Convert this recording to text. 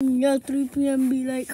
Yeah, 3 p.m. be like.